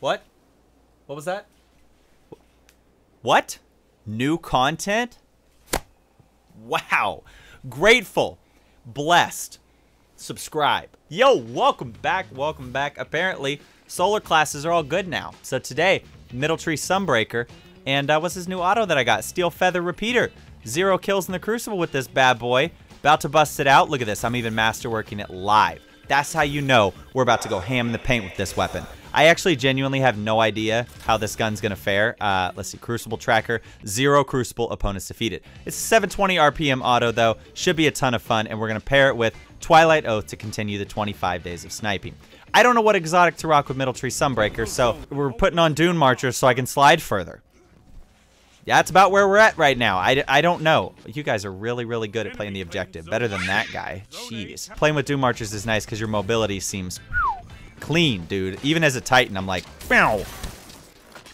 What? What was that? What? New content? Wow. Grateful. Blessed. Subscribe. Yo, welcome back. Welcome back. Apparently, solar classes are all good now. So today, Middle Tree Sunbreaker. And uh, what's his new auto that I got? Steelfeather Repeater. Zero kills in the Crucible with this bad boy. About to bust it out. Look at this. I'm even masterworking it live. That's how you know we're about to go ham in the paint with this weapon. I actually genuinely have no idea how this gun's going to fare. Uh, let's see, Crucible Tracker, zero Crucible opponents defeated. It's a 720 RPM auto, though. Should be a ton of fun, and we're going to pair it with Twilight Oath to continue the 25 days of sniping. I don't know what exotic to rock with Middle Tree Sunbreaker, so we're putting on Dune Marcher so I can slide further. Yeah, that's about where we're at right now. I, I don't know. You guys are really, really good at playing the objective. Better than that guy. Jeez. Playing with Dune Marchers is nice because your mobility seems clean, dude. Even as a Titan, I'm like, pew,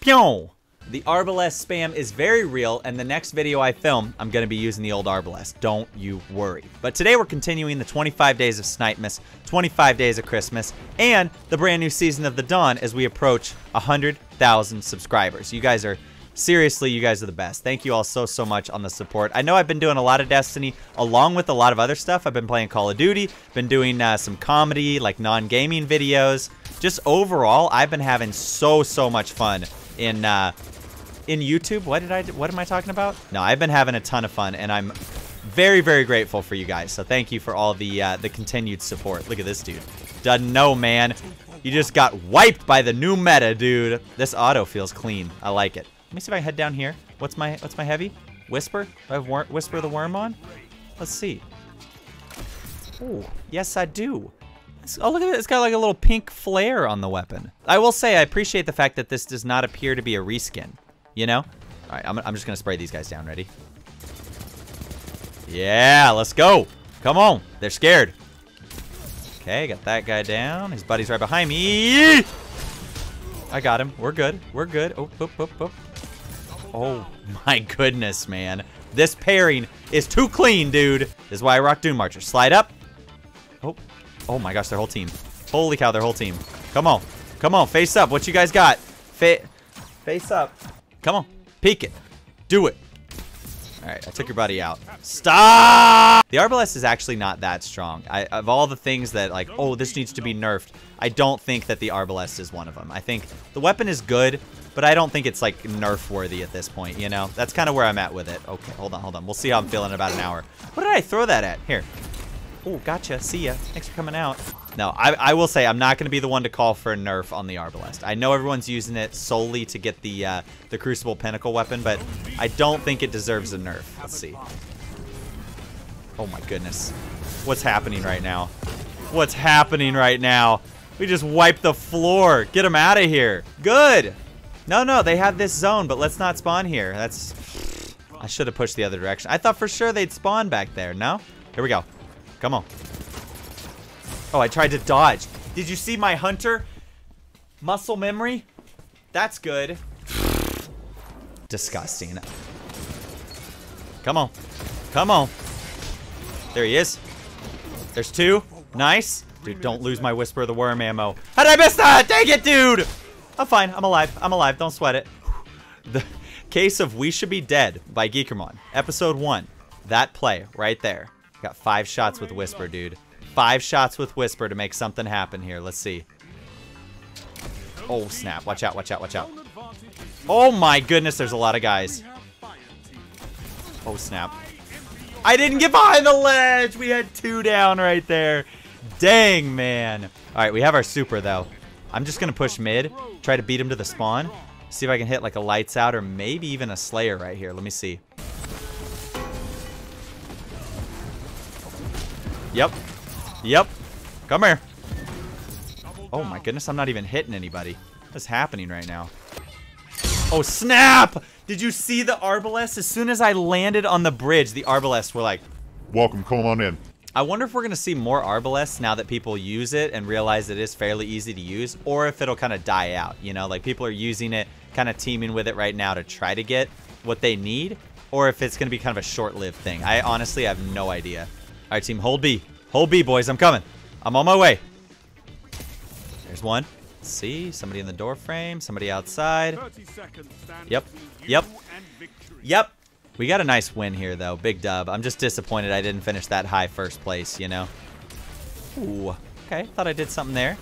pew. The Arbalest spam is very real, and the next video I film, I'm to be using the old Arbalest. Don't you worry. But today we're continuing the 25 days of Snipemas, 25 days of Christmas, and the brand new season of The Dawn as we approach 100,000 subscribers. You guys are Seriously, you guys are the best. Thank you all so, so much on the support. I know I've been doing a lot of Destiny along with a lot of other stuff. I've been playing Call of Duty, been doing uh, some comedy, like non-gaming videos. Just overall, I've been having so, so much fun in uh, in YouTube. What did I? What am I talking about? No, I've been having a ton of fun, and I'm very, very grateful for you guys. So thank you for all the uh, the continued support. Look at this dude. Doesn't know, man. You just got wiped by the new meta, dude. This auto feels clean. I like it. Let me see if I head down here. What's my what's my heavy? Whisper? Do I have Whisper the Worm on? Let's see. Oh, yes I do. Oh, look at it. It's got like a little pink flare on the weapon. I will say I appreciate the fact that this does not appear to be a reskin. You know? All right, I'm, I'm just to spray these guys down. Ready? Yeah, let's go. Come on. They're scared. Okay, got that guy down. His buddy's right behind me. I got him. We're good. We're good. Oh, oh, oh, oh. Oh my goodness, man. This pairing is too clean, dude. This is why I rock Dune Marcher. Slide up. Oh. Oh my gosh, their whole team. Holy cow, their whole team. Come on. Come on, face up. What you guys got? Fa face up. Come on. Peek it. Do it. Alright, I took your buddy out. Stop! The Arbalest is actually not that strong. I, of all the things that, like, oh, this needs to be nerfed, I don't think that the Arbalest is one of them. I think the weapon is good, but I don't think it's like nerf worthy at this point, you know? That's kind of where I'm at with it. Okay, hold on, hold on. We'll see how I'm feeling in about an hour. What did I throw that at? Here. Oh, gotcha. See ya. Thanks for coming out. No, I, I will say I'm not going to be the one to call for a nerf on the Arbalest. I know everyone's using it solely to get the uh, the Crucible Pinnacle weapon, but I don't think it deserves a nerf. Let's see. Oh my goodness. What's happening right now? What's happening right now? We just wiped the floor. Get them out of here. Good. No, no, they have this zone, but let's not spawn here. That's... I should have pushed the other direction. I thought for sure they'd spawn back there. No? Here we go. Come on. Oh, I tried to dodge. Did you see my hunter? Muscle memory? That's good. Disgusting. Come on. Come on. There he is. There's two. Nice. Dude, don't lose my Whisper of the Worm ammo. How did I miss that? Dang it, dude! I'm fine. I'm alive. I'm alive. Don't sweat it. The case of We Should Be Dead by Geekermon. Episode 1. That play right there. Got five shots with Whisper, dude. Five shots with Whisper to make something happen here. Let's see. Oh, snap. Watch out, watch out, watch out. Oh, my goodness. There's a lot of guys. Oh, snap. I didn't get behind the ledge. We had two down right there. Dang, man. All right, we have our super, though. I'm just going to push mid, try to beat him to the spawn, see if I can hit like a lights out or maybe even a slayer right here. Let me see. Yep. Yep. Come here. Oh my goodness, I'm not even hitting anybody. What's happening right now? Oh, snap! Did you see the Arbalest? As soon as I landed on the bridge, the Arbalest were like, Welcome, come on in. I wonder if we're going to see more Arbalests now that people use it and realize it is fairly easy to use, or if it'll kind of die out, you know? Like, people are using it, kind of teaming with it right now to try to get what they need, or if it's going to be kind of a short-lived thing. I honestly have no idea. All right, team, hold B. Hold B, boys. I'm coming. I'm on my way. There's one. see, somebody in the door frame, somebody outside. 30 seconds stand Yep, yep. Yep. We got a nice win here, though. Big dub. I'm just disappointed I didn't finish that high first place, you know? Ooh. Okay, thought I did something there.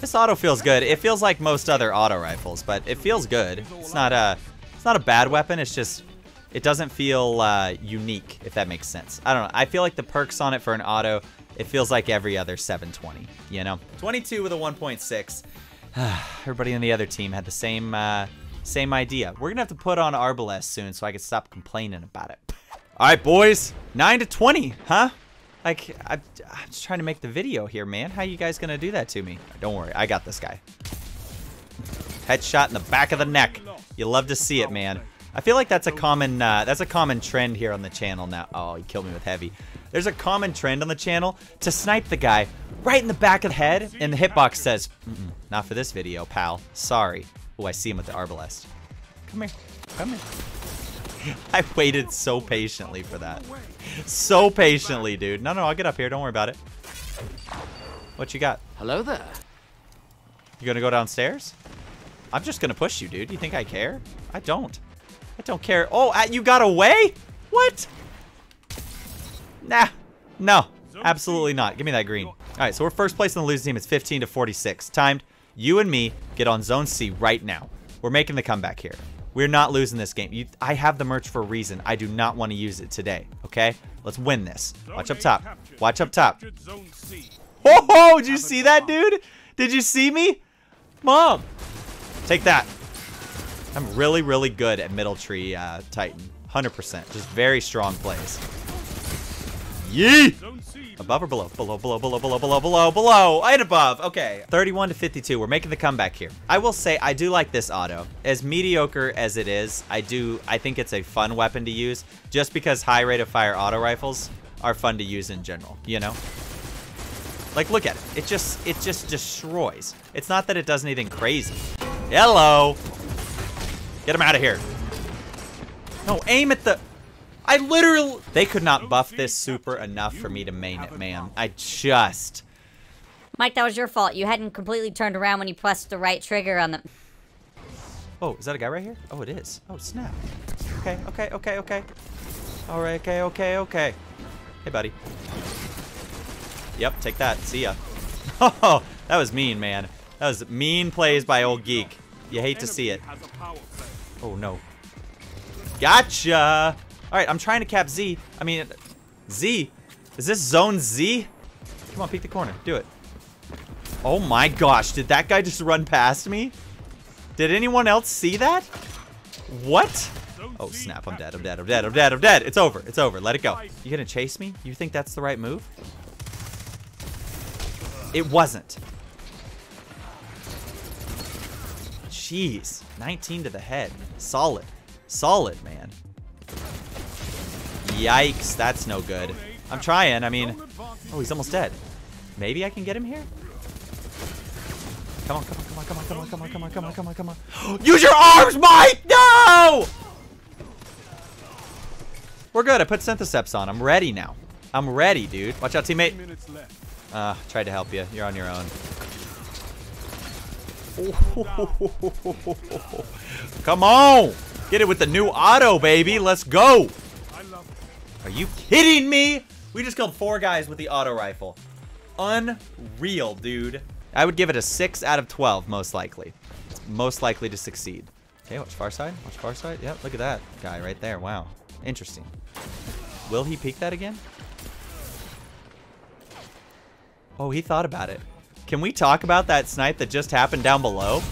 This auto feels good. It feels like most other auto rifles, but it feels good. It's not a, it's not a bad weapon. It's just, it doesn't feel uh, unique, if that makes sense. I don't know. I feel like the perks on it for an auto, it feels like every other 720, you know? 22 with a 1.6. Everybody on the other team had the same uh, same idea. We're gonna have to put on Arbalest soon so I can stop complaining about it. All right, boys, nine to 20, huh? Like, I, I'm just trying to make the video here, man. How you guys gonna do that to me? Don't worry, I got this guy. Headshot in the back of the neck. You love to see it, man. I feel like that's a common uh, that's a common trend here on the channel now. Oh, he killed me with heavy. There's a common trend on the channel to snipe the guy right in the back of the head, and the hitbox says, mm -mm, "Not for this video, pal. Sorry." Oh, I see him with the arbalest. Come here, come here. I waited so patiently for that. So patiently, dude. No, no, I'll get up here. Don't worry about it. What you got? Hello there. You gonna go downstairs? I'm just gonna push you, dude. You think I care? I don't. I don't care. Oh, uh, you got away? What? Nah. No. Absolutely not. Give me that green. All right, so we're first place in the losing team. It's 15 to 46. Timed. You and me get on zone C right now. We're making the comeback here. We're not losing this game. You, I have the merch for a reason. I do not want to use it today, okay? Let's win this. Watch up top. Watch up top. Oh, did you see that, dude? Did you see me? Mom, take that. I'm really, really good at middle tree uh, Titan. 100%. Just very strong plays. Yee! Above or below? Below, below, below, below, below, below, below, and above. Okay. 31 to 52. We're making the comeback here. I will say I do like this auto. As mediocre as it is, I do I think it's a fun weapon to use just because high rate of fire auto rifles are fun to use in general, you know? Like look at it. It just it just destroys. It's not that it does anything crazy. Hello. Get him out of here. No, aim at the I literally they could not buff this super enough for me to main it, man. I just Mike, that was your fault. You hadn't completely turned around when you pressed the right trigger on the. Oh, is that a guy right here? Oh, it is. Oh, snap. Okay, okay, okay, okay. All right, okay, okay, okay. Hey, buddy. Yep, take that. See ya. Oh, that was mean, man. That was mean plays by old geek. You hate to see it. Enemy has a power play. Oh, no. Gotcha. All right, I'm trying to cap Z. I mean, Z. Is this zone Z? Come on, peek the corner. Do it. Oh my gosh, did that guy just run past me? Did anyone else see that? What? Oh snap, I'm dead, I'm dead, I'm dead, I'm dead, I'm dead. It's over, it's over. Let it go. You gonna chase me? You think that's the right move? It wasn't. Jeez, 19 to the head. Solid. Solid, man. Yikes, that's no good. I'm trying, I mean... Oh, he's almost dead. Maybe I can get him here? Come on, come on, come on, come on, come on, come on, come on, come on, come on, come on. Use your arms, Mike! No! We're good. I put Synthoceps on. I'm ready now. I'm ready, dude. Watch out, teammate. Uh, tried to help you. You're on your own. Come on! Get it with the new auto, baby. Let's go! Are you kidding me? We just killed four guys with the auto rifle. Unreal, dude. I would give it a 6 out of 12, most likely. It's most likely to succeed. Okay, watch far side. Watch far side. Yep, look at that guy right there. Wow. Interesting. Will he peek that again? Oh, he thought about it. Can we talk about that snipe that just happened down below?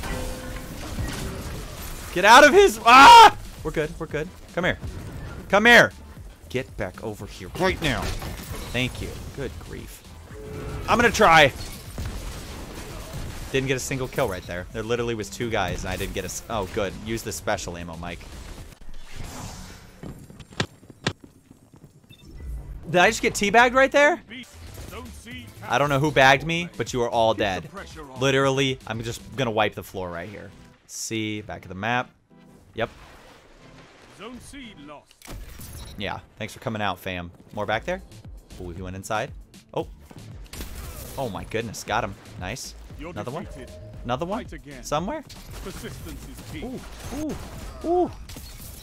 Get out of his... Ah! We're good. We're good. Come here. Come here. Get back over here right now. Thank you. Good grief. I'm going to try. Didn't get a single kill right there. There literally was two guys, and I didn't get a... Oh, good. Use the special ammo, Mike. Did I just get teabagged right there? B. Zone C. I don't know who bagged me, but you are all dead. the pressure on. Literally, I'm just gonna wipe the floor right here. See, back of the map. Yep. Zone C lost. Yeah. Thanks for coming out, fam. More back there? Oh, he went inside. Oh. Oh my goodness. Got him. Nice. Another one? Another one? Somewhere? Persistence is key. Ooh, ooh, ooh.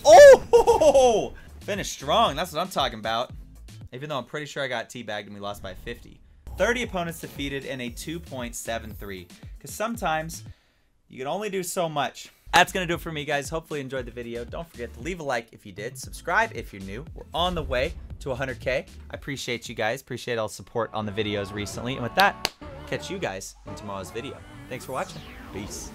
Oh! Finished strong. That's what I'm talking about. Even though I'm pretty sure I got teabagged and we lost by 50. 30 opponents defeated in a 2.73. Because sometimes you can only do so much. That's going to do it for me, guys. Hopefully you enjoyed the video. Don't forget to leave a like if you did. Subscribe if you're new. We're on the way to 100K. I appreciate you guys. Appreciate all the support on the videos recently. And with that, catch you guys in tomorrow's video. Thanks for watching. Peace.